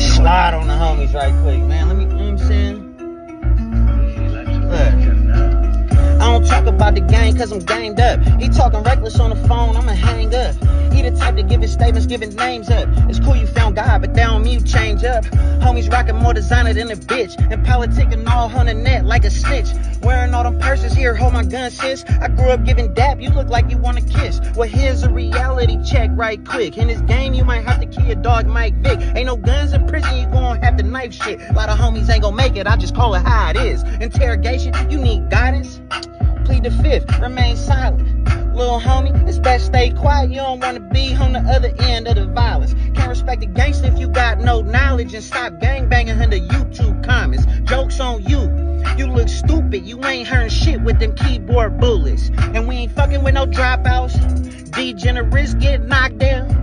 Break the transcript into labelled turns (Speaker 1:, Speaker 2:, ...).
Speaker 1: slide on the homies right quick, man. Let me, you know what I'm saying? Look. I don't talk about the game cause I'm gamed up. He talking reckless on the phone, I'ma hang up. He the type to give his statements, giving names up. It's cool you found you change up. Homies rocking more designer than a bitch. And politicking all on the net like a snitch. Wearing all them purses here, hold my gun, sis. I grew up giving dap, you look like you wanna kiss. Well, here's a reality check right quick. In this game, you might have to kill your dog Mike Vick. Ain't no guns in prison, you gon' have to knife shit. A lot of homies ain't gon' make it, I just call it how it is. Interrogation, you need guidance. Plead the fifth, remain silent. Little homie, it's best stay quiet. You don't wanna be on the other end of the violence. Can't respect the if you got no knowledge and stop gang banging in YouTube comments. Jokes on you. You look stupid. You ain't hearing shit with them keyboard bullets. And we ain't fucking with no dropouts. Degenerates get knocked down.